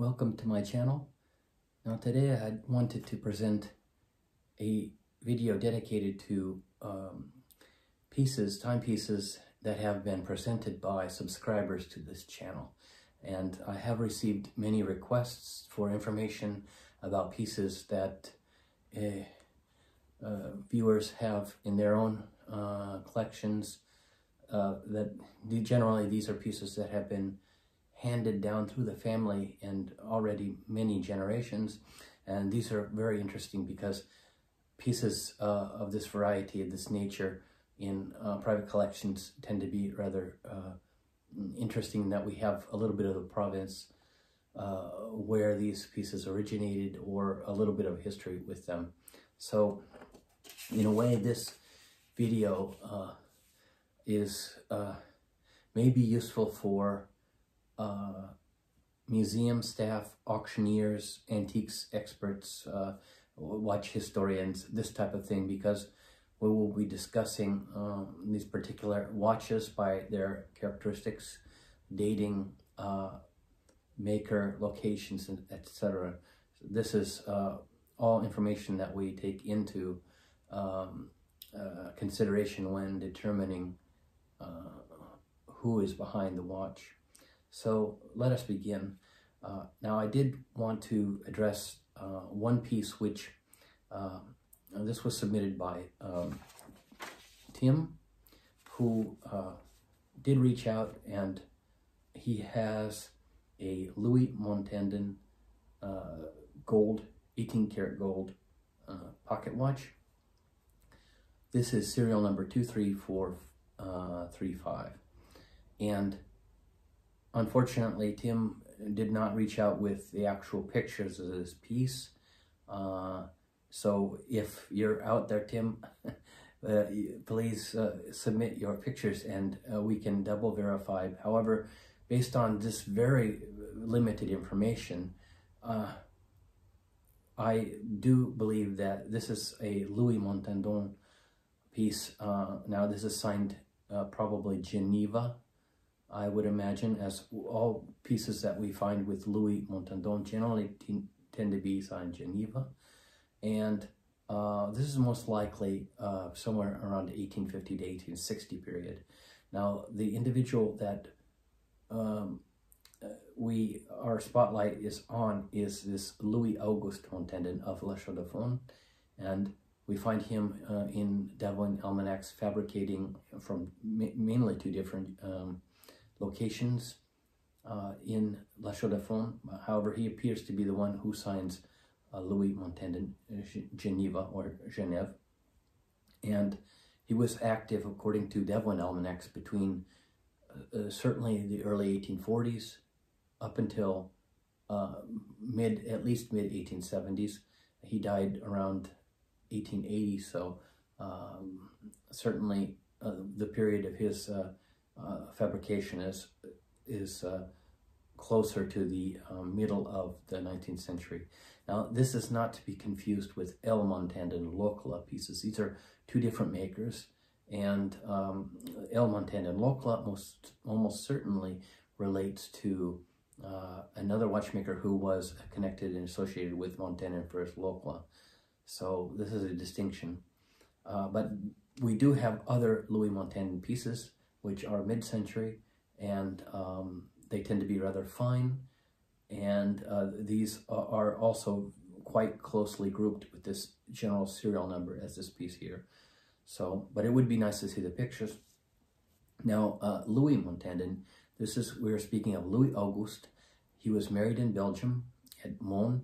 Welcome to my channel. Now today I wanted to present a video dedicated to um, pieces, timepieces that have been presented by subscribers to this channel. And I have received many requests for information about pieces that uh, uh, viewers have in their own uh, collections. Uh, that generally these are pieces that have been handed down through the family and already many generations. And these are very interesting because pieces uh, of this variety, of this nature, in uh, private collections tend to be rather uh, interesting that we have a little bit of the province uh, where these pieces originated or a little bit of history with them. So in a way, this video uh, is uh, maybe useful for uh, museum staff, auctioneers, antiques experts, uh, watch historians, this type of thing, because we will be discussing um, these particular watches by their characteristics, dating, uh, maker, locations, etc. This is uh, all information that we take into um, uh, consideration when determining uh, who is behind the watch. So let us begin. Uh, now I did want to address uh, one piece which uh, this was submitted by um, Tim who uh, did reach out and he has a Louis Montandon uh, gold, 18 karat gold uh, pocket watch. This is serial number 23435 and Unfortunately, Tim did not reach out with the actual pictures of this piece. Uh, so if you're out there, Tim, uh, please uh, submit your pictures and uh, we can double verify. However, based on this very limited information, uh, I do believe that this is a Louis Montandon piece. Uh, now, this is signed probably Geneva I would imagine, as all pieces that we find with Louis Montandon generally tend to be signed Geneva. And uh, this is most likely uh, somewhere around 1850 to 1860 period. Now, the individual that um, uh, we our spotlight is on is this Louis Auguste Montandon of La Chaux-de-Fonds, and we find him uh, in Davoine Almanacs fabricating from ma mainly two different um, locations uh, in La Chaux-de-Fonds. However, he appears to be the one who signs uh, Louis Montandon, uh, Geneva or Genève. And he was active, according to Davoine Almanacs, between uh, uh certainly the early 1840s up until uh, mid, at least mid 1870s. He died around 1880, so um, certainly the period of his uh, fabrication is is uh, closer to the um, middle of the 19th century. Now, this is not to be confused with El Montandon and Locle pieces. These are two different makers, and um, El Montandon Locle most almost certainly relates to uh, another watchmaker who was connected and associated with Montandon Frères Locle. So this is a distinction. Uh, but we do have other Louis Montandon pieces which are mid-century and um, they tend to be rather fine. And uh, these are also quite closely grouped with this general serial number as this piece here. So, but it would be nice to see the pictures. Now, uh, Louis Montandon, this is, we are speaking of Louis Auguste. He was married in Belgium at Mons,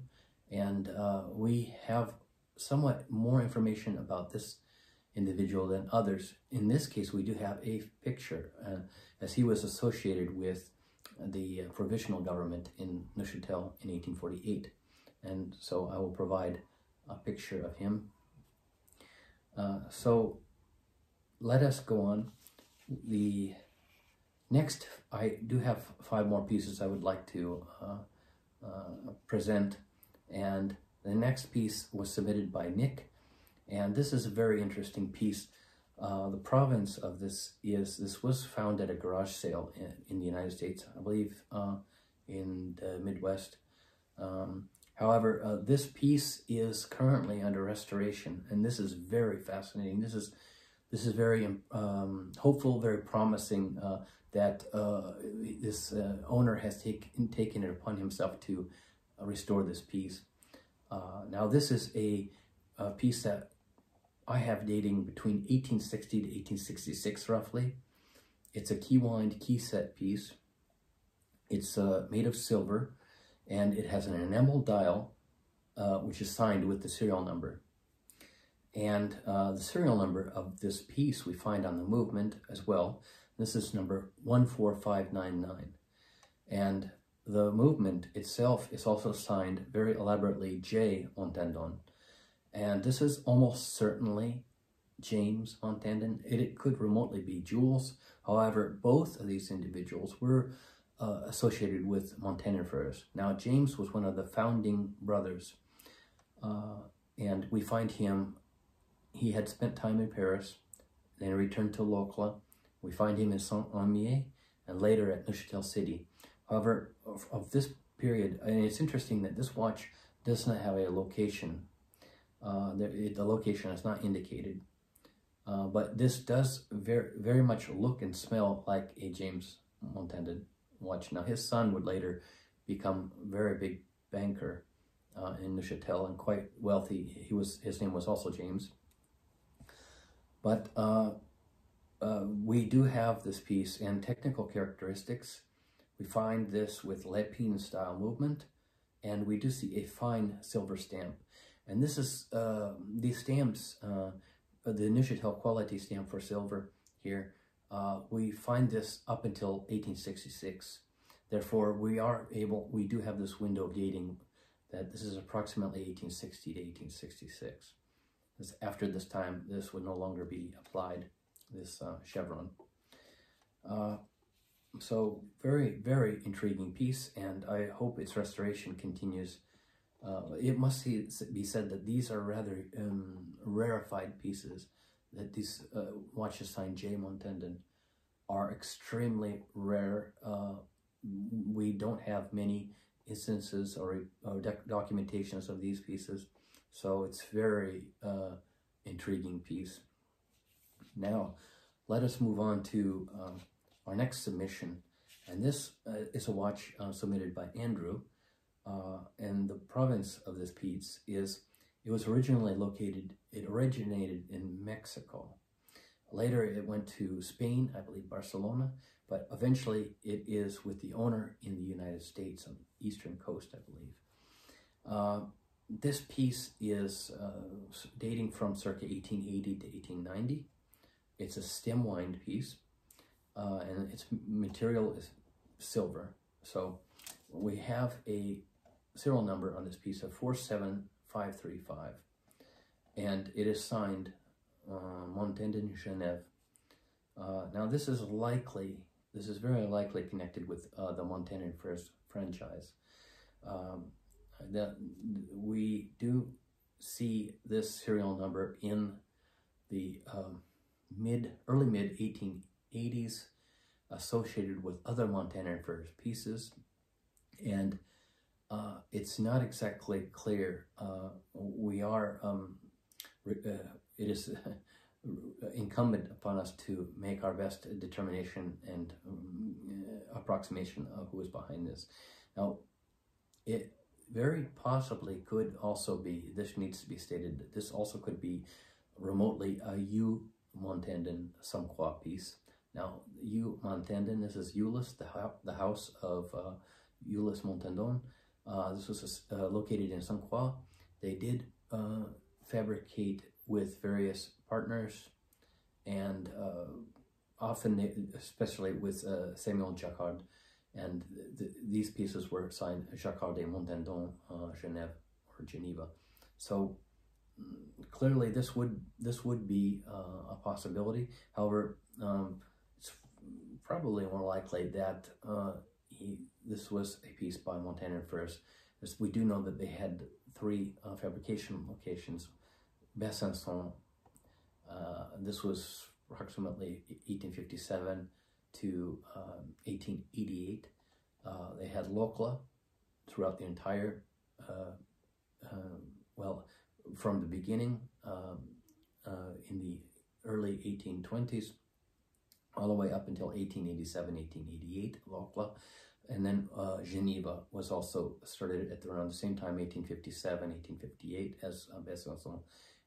and uh, we have somewhat more information about this individual than others. In this case, we do have a picture uh, as he was associated with the uh, provisional government in Neuchâtel in 1848. And so I will provide a picture of him. Uh, so let us go on. The next, I do have five more pieces I would like to uh, uh, present. And the next piece was submitted by Nick and this is a very interesting piece. Uh, the province of this is, this was found at a garage sale in, in the United States, I believe uh, in the Midwest. Um, however, uh, this piece is currently under restoration, and this is very fascinating. This is this is very um, hopeful, very promising uh, that uh, this uh, owner has taken taken it upon himself to restore this piece. Now, this is a, a piece that I have dating between 1860 to 1866, roughly. It's a key wind key set piece. It's uh, made of silver, and it has an enamel dial, uh, which is signed with the serial number. And uh, the serial number of this piece we find on the movement as well. This is number 14599. And the movement itself is also signed very elaborately J. Montandon. And this is almost certainly James Montandon. It, it could remotely be Jules. However, both of these individuals were uh, associated with Montandon Now, James was one of the founding brothers. Uh, and we find him he had spent time in Paris, then returned to Locle. We find him in Saint-Imier and later at Neuchâtel City. However, of, of, this period, and it's interesting that this watch does not have a location. Uh, the, the, location is not indicated. Uh, but this does very, very much look and smell like a James Montandon watch. Now, his son would later become a very big banker uh, in Neuchâtel and quite wealthy. He was His name was also James. But uh, uh, we do have this piece in technical characteristics. We find this with Lépine style movement, and we do see a fine silver stamp. And this is, uh, these stamps, uh, the Neuchâtel quality stamp for silver here, uh, we find this up until 1866. Therefore, we are able, we do have this window dating that this is approximately 1860 to 1866 after this time, this would no longer be applied, this uh, chevron. Uh, so very, very intriguing piece, and I hope its restoration continues. Uh, it must be said that these are rather um, rarefied pieces, that these uh, watches signed J. Montandon are extremely rare. Uh, we don't have many instances or, or documentations of these pieces. So it's very uh, intriguing piece. Now, let us move on to um, our next submission. And this uh, is a watch uh, submitted by Andrew. Uh, and the province of this piece is, it was originally located, it originated in Mexico. Later it went to Spain, I believe Barcelona, but eventually it is with the owner in the United States on the eastern coast, I believe. Uh, this piece is uh, dating from circa 1880 to 1890. It's a stem wind piece, uh, and its material is silver. So we have a serial number on this piece of 47535, and it is signed uh, Montandon Genève. Uh, now this is likely, this is very likely connected with uh, the Montandon franchise. Um, we do see this serial number in the um, mid early mid 1880s associated with other Montandon Frères pieces and uh, it's not exactly clear uh, we are um, uh, it is incumbent upon us to make our best determination and um, approximation of who is behind this now it very possibly could also be, this needs to be stated, that this also could be remotely a U Montandon Croix piece. Now, U Montandon, this is Ulysse, the, the house of uh, Montandon. Uh, this was uh, located in Croix. They did uh, fabricate with various partners and uh, often, especially with uh, Samuel Jacquard, and th these pieces were signed Jacquard de Montandon, Genève or Geneva. So mm, clearly, this would this would be uh, a possibility. However, um, it's probably more likely that uh, he, this was a piece by Montandon Frères. As we do know that they had three uh, fabrication locations, Besançon. Uh, this was approximately 1857 to um, 1888. Uh, they had Locle throughout the entire, uh, uh, well, from the beginning um, uh, in the early 1820s all the way up until 1887, 1888, Locle. And then uh, Geneva was also started at around the same time, 1857, 1858, as uh, Besançon,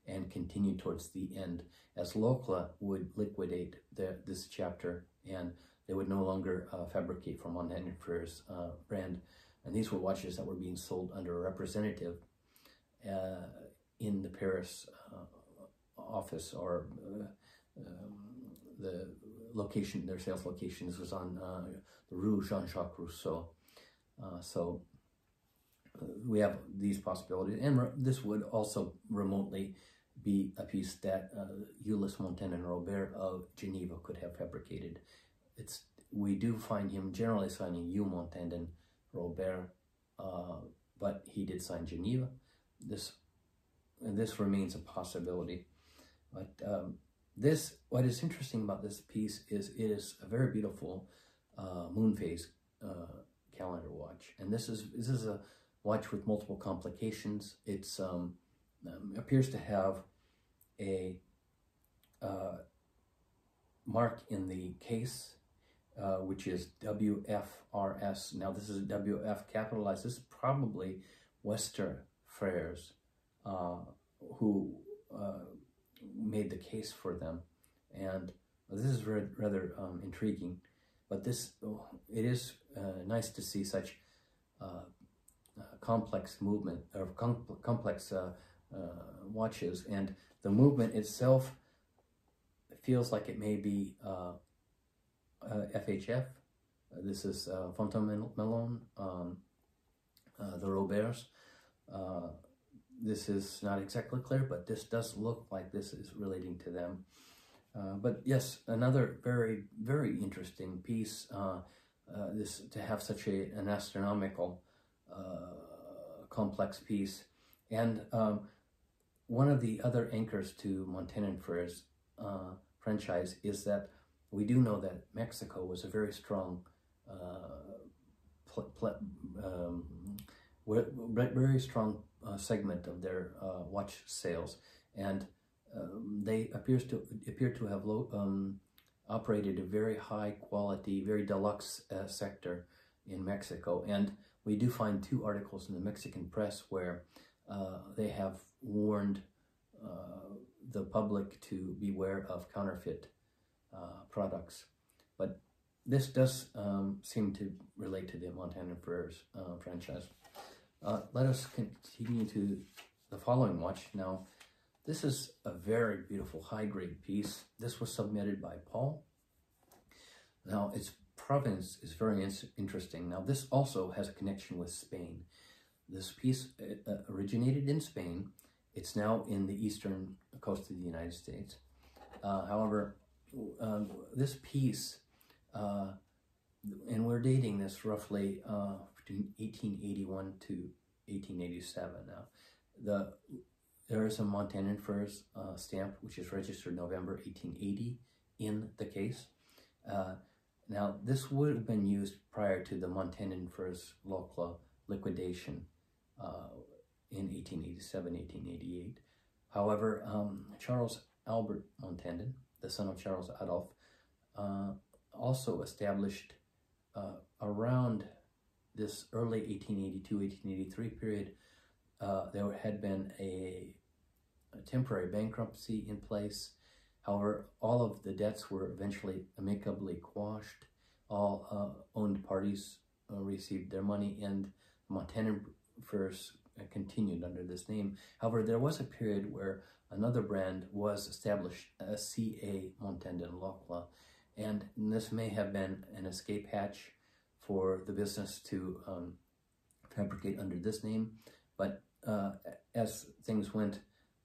and continued towards the end as Locle would liquidate the, this chapter and they would no longer uh, fabricate from Montandon Frères uh, brand. And these were watches that were being sold under a representative uh, in the Paris uh, office or uh, um, the location, their sales locations was on uh, the Rue Jean-Jacques Rousseau. so we have these possibilities, and this would also remotely be a piece that uh, Ulysse Montandon and Robert of Geneva could have fabricated. It's we do find him generally signing U Montandon and Robert, uh, but he did sign Geneva. This and this remains a possibility. But um, this, what is interesting about this piece is it is a very beautiful uh, moon phase uh, calendar watch, and this is this is a watch with multiple complications. It's um, um, appears to have a uh, mark in the case, uh, which is WFRS. Now this is WF capitalized. This is probably Wester Frères uh, who uh, made the case for them. And this is rather um, intriguing, but this oh, it is uh, nice to see such uh, complex movement or com complex watches and the movement itself feels like it may be uh, uh, FHF. Uh, this is uh, Fontainemelon, um, uh, the Roberts. Uh, this is not exactly clear, but this does look like this is relating to them. Uh, but yes, another very, very interesting piece. this to have such a, an astronomical complex piece. And um, one of the other anchors to Montandon Frères uh, franchise is that we do know that Mexico was a very strong, uh, um, very strong uh, segment of their uh, watch sales, and um, they appears to appear to have low, um, operated a very high quality, very deluxe uh, sector in Mexico, and we do find two articles in the Mexican press where uh, they have warned uh, the public to beware of counterfeit uh, products. But this does um, seem to relate to the Montandon Frères uh, let us continue to the following watch. Now, this is a very beautiful high-grade piece. This was submitted by Paul. Now, its provenance is very interesting. Now, this also has a connection with Spain. This piece uh, originated in Spain. It's now in the eastern coast of the United States. Uh, however, um, this piece, uh, and we're dating this roughly uh, between 1881 to 1887 now. The there is a Montandon Frères uh, stamp which is registered November 1880 in the case. Uh, now, this would have been used prior to the Montandon Frères Locle liquidation uh, in 1887, 1888. However, um, Charles Albert Montandon, the son of Charles Adolf, uh, also established uh, around this early 1882-1883 period, uh, there had been a, a, temporary bankruptcy in place. However, all of the debts were eventually amicably quashed. All uh, owned parties uh, received their money, and Montandon Frères continued under this name. However, there was a period where another brand was established, a CA Montaigne and Locle, and this may have been an escape hatch for the business to um, fabricate under this name, but uh, as things went,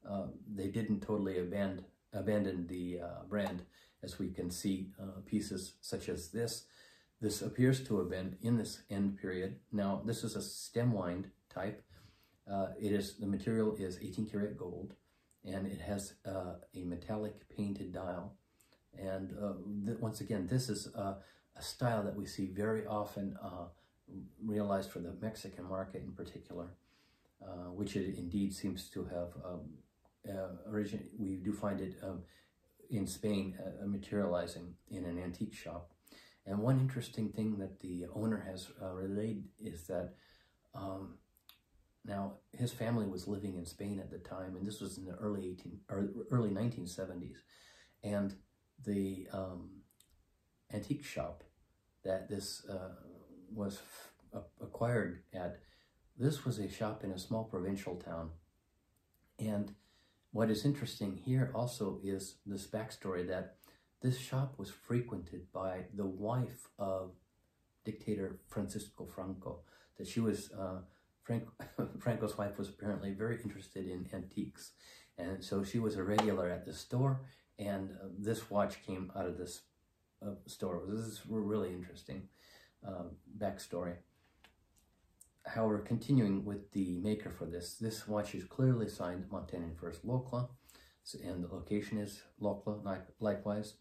uh, they didn't totally abandon, abandon the uh, brand, as we can see uh, pieces such as this. This appears to have been in this end period. Now, this is a stem wind type, uh, it is the material is 18 karat gold, and it has uh, a metallic painted dial. And once again, this is a style that we see very often uh, realized for the Mexican market in particular, uh, which it indeed seems to have um, uh, origin. We do find it um, in Spain uh, materializing in an antique shop. And one interesting thing that the owner has uh, relayed is that um, now his family was living in Spain at the time, and this was in the early 18 or early 1970s, and the um, antique shop that this uh, was acquired at. This was a shop in a small provincial town. And what is interesting here also is this backstory that this shop was frequented by the wife of dictator Francisco Franco. That she was, uh, Frank, Franco's wife was apparently very interested in antiques. And so she was a regular at the store, and uh, this watch came out of this uh, store. This is really interesting uh, backstory. However, continuing with the maker for this, this watch is clearly signed Montandon Frères Locle, and the location is Locle likewise.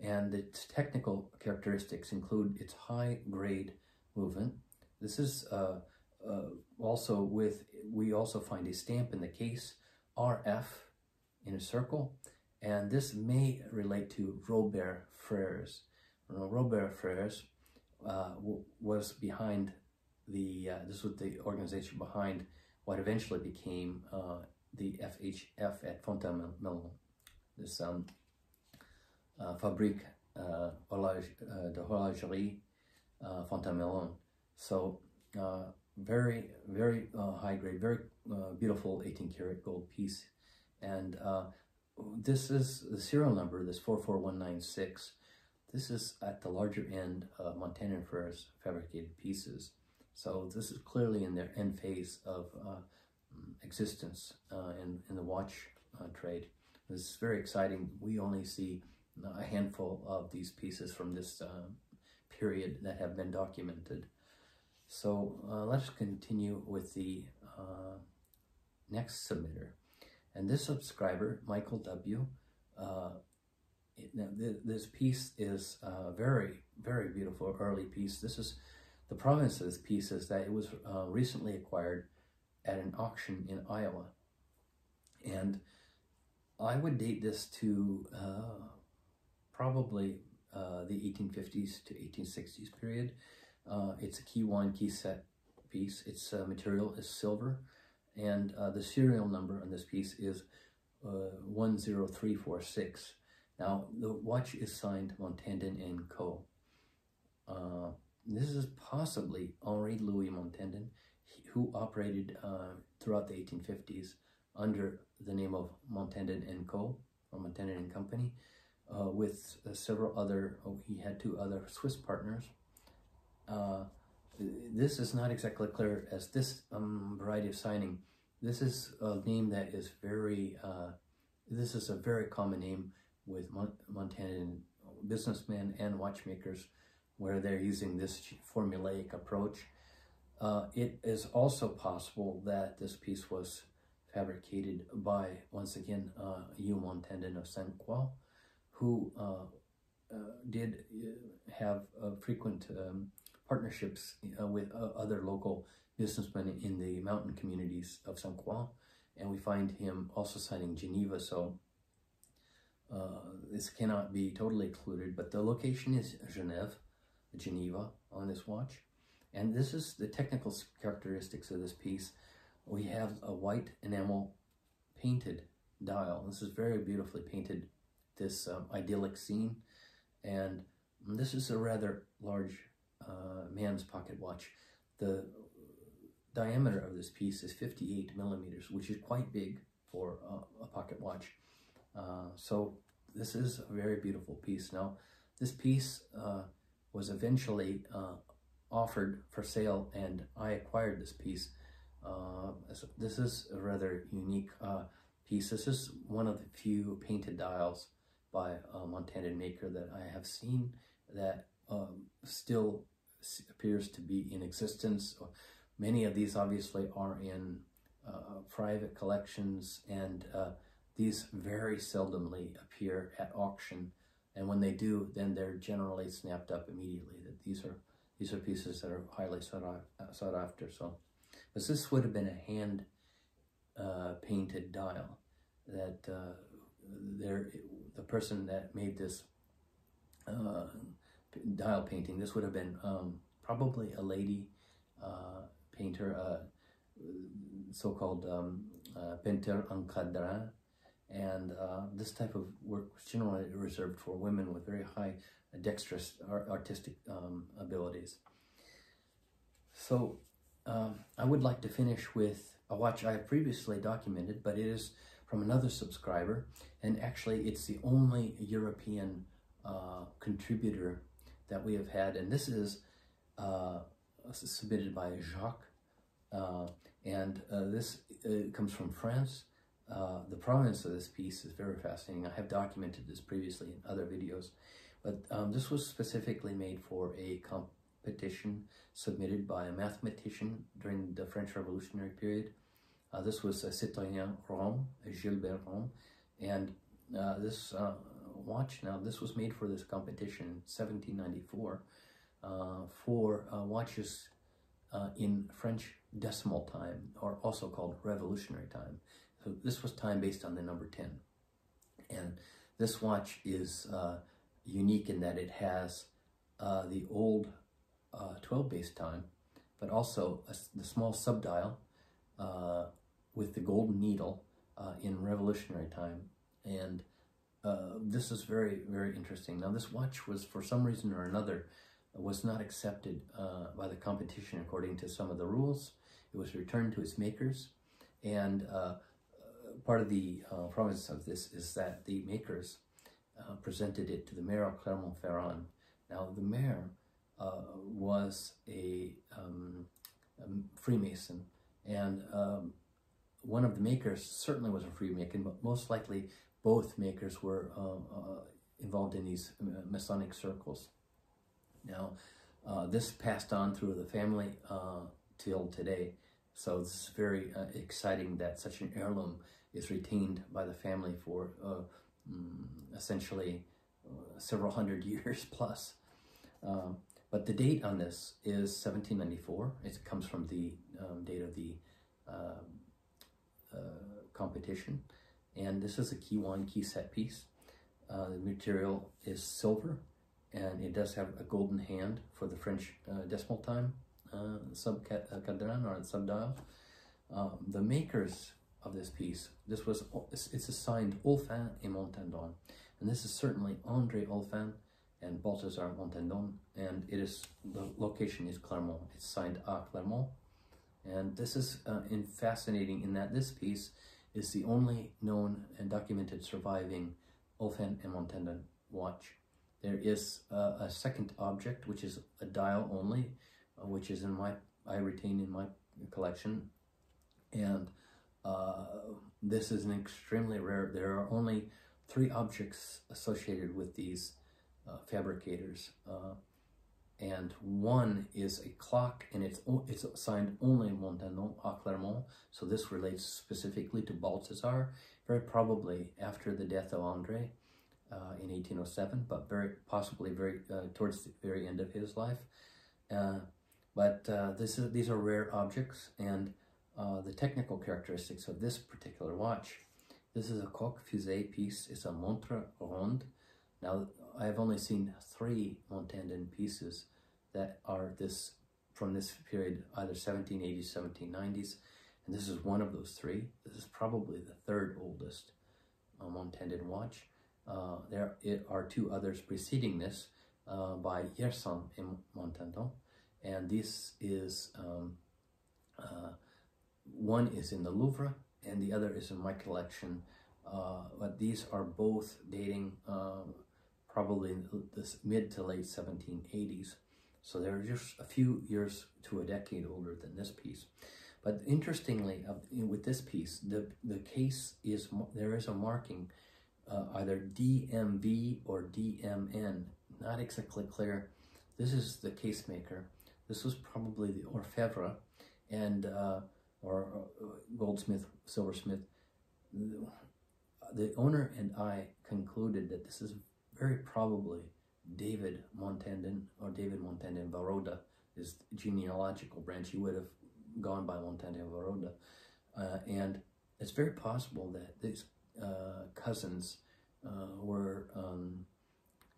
And its technical characteristics include its high grade movement. This is uh, uh, also with, we also find a stamp in the case, RF in a circle, and this may relate to Robert Frères. Robert Frères uh, was behind the uh, this was the organization behind what eventually became uh, the FHF at Fontainemelon, this um, uh, Fabrique uh, uh, de Horlogerie Fontainemelon. So very, very high grade, very beautiful 18 karat gold piece. And this is the serial number, this 44196. This is at the larger end of Montandon fabricated pieces. So this is clearly in their end phase of uh, existence uh, in, in the watch uh, trade. This is very exciting. We only see a handful of these pieces from this uh, period that have been documented. So uh, let's continue with the uh, next submitter. And this subscriber, Michael W., it, this piece is a very, very beautiful early piece. This is the provenance of this piece is that it was uh, recently acquired at an auction in Iowa. And I would date this to uh, probably uh, the 1850s to 1860s period. Uh, it's a key one, key set piece. Its uh, material is silver. And uh, the serial number on this piece is 10346. Now, the watch is signed Montandon and Co. Uh, this is possibly Henri Louis Montandon, who operated uh, throughout the 1850s under the name of Montandon and Co. or Montandon and Company, uh, with uh, several other. Oh, he had two other Swiss partners. This is not exactly clear as this um, variety of signing. This is a name that is very. Uh, this is a very common name with Mont Montandon businessmen and watchmakers where they're using this formulaic approach. Uh, it is also possible that this piece was fabricated by, once again, uh, U Montandon of Saint Croix, who uh, uh did uh, have uh, frequent um, partnerships uh, with uh, other local businessmen in the mountain communities of Saint Croix. And we find him also citing Geneva, so uh, this cannot be totally excluded, but the location is Geneva, Geneva on this watch. And this is the technical characteristics of this piece. We have a white enamel painted dial. This is very beautifully painted, this um, idyllic scene. And this is a rather large uh, man's pocket watch. The diameter of this piece is 58 millimeters, which is quite big for a pocket watch. Uh, so this is a very beautiful piece. Now, this piece uh, was eventually uh, offered for sale and I acquired this piece. Uh, this is a rather unique uh, piece. This is one of the few painted dials by a Montandon maker that I have seen that um, still appears to be in existence. Many of these obviously are in uh, private collections and uh, these very seldomly appear at auction and when they do, then they're generally snapped up immediately. That these are these are pieces that are highly sought, uh, sought after. So, but this would have been a hand uh, painted dial that uh, there, the person that made this uh, dial painting, this would have been um, probably a lady uh, painter, uh, so-called um, uh, cadran, and uh, this type of work was generally reserved for women with very high dexterous artistic um, abilities. So um, I would like to finish with a watch I have previously documented, but it is from another subscriber, and actually it's the only European uh, contributor that we have had, and this is uh, submitted by Jacques, uh, and uh, this uh, comes from France. Uh, the provenance of this piece is very fascinating. I have documented this previously in other videos, but um, this was specifically made for a competition submitted by a mathematician during the French Revolutionary period. This was a Citoyen Romme, Gilbert Romme, and this uh, watch, now this was made for this competition 1794 uh, for uh, watches uh, in French decimal time, or also called revolutionary time. So this was time based on the number 10. And this watch is unique in that it has the old 12 base time, but also a, the small subdial uh, with the golden needle uh, in revolutionary time. And uh, this is very, very interesting. Now, this watch was, for some reason or another, was not accepted uh, by the competition according to some of the rules. It was returned to its makers. And uh, part of the uh, promise of this is that the makers presented it to the mayor of Clermont-Ferrand. Now, the mayor was a, um, a Freemason, and um, one of the makers certainly was a Freemason, but most likely both makers were uh, uh, involved in these uh, Masonic circles. Now, uh, this passed on through the family uh, till today. So it's very uh, exciting that such an heirloom is retained by the family for mm, essentially several hundred years plus. Um, but the date on this is 1794. It comes from the um, date of the uh, competition. And this is a key one, key set piece. Uh, the material is silver and it does have a golden hand for the French uh, decimal time uh, sub-cadran or subdial. Um, the makers of this piece, this was it's assigned Olfin et Montandon, and this is certainly André Olfin and Balthazar Montandon, and it is the location is Clermont. It's signed à Clermont, and this is uh, in fascinating in that this piece is the only known and documented surviving Olfin and Montandon watch. There is uh, a second object, which is a dial only, uh, which is in my, I retain in my collection. And uh, this is an extremely rare, there are only three objects associated with these uh, fabricators. Uh, and one is a clock, and it's it's signed only Montandon à Clermont, so this relates specifically to Balthazar, very probably after the death of André uh, in 1807, but very possibly very uh, towards the very end of his life. Uh, but uh, this is these are rare objects, and uh, the technical characteristics of this particular watch. This is a coq fusée piece. It's a montre ronde. Now, I have only seen three Montandon pieces that are this from this period, either 1780s, 1790s, and this is one of those three. This is probably the third oldest um, Montandon watch. Uh, there are two others preceding this uh, by Yerson in Montandon, and this is um, uh, one is in the Louvre and the other is in my collection. Uh, but these are both dating uh, probably this mid to late 1780s. So they're just a few years to a decade older than this piece. But interestingly, with this piece, the, the case is, there is a marking, uh, either DMV or DMN, not exactly clear. This is the case maker. This was probably the Orfevre and, uh, or uh, goldsmith, silversmith. The owner and I concluded that this is very probably David Montandon or David Montandon Varoda is genealogical branch. He would have gone by Montandon Varoda. Uh, and it's very possible that these uh, cousins uh, were um,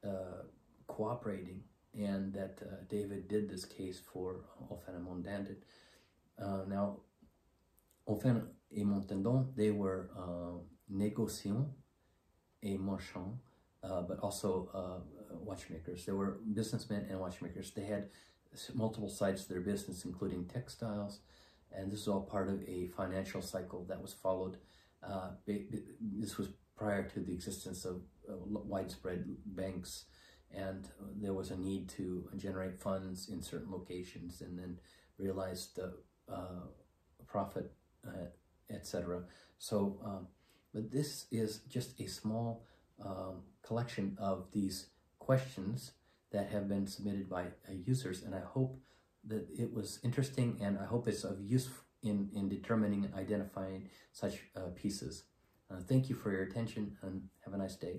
uh, cooperating and that uh, David did this case for Olfin and Montandon. Now, Olfin et Montandon, they were négociants et marchands, but also watchmakers. They were businessmen and watchmakers. They had multiple sides to their business, including textiles, and this is all part of a financial cycle that was followed. Uh, this was prior to the existence of widespread banks, and there was a need to generate funds in certain locations and then realize the uh, profit, uh, etc. So, um, but this is just a small um, collection of these questions that have been submitted by uh, users, and I hope that it was interesting, and I hope it's of use in, in determining and identifying such uh, pieces. Uh, thank you for your attention, and have a nice day.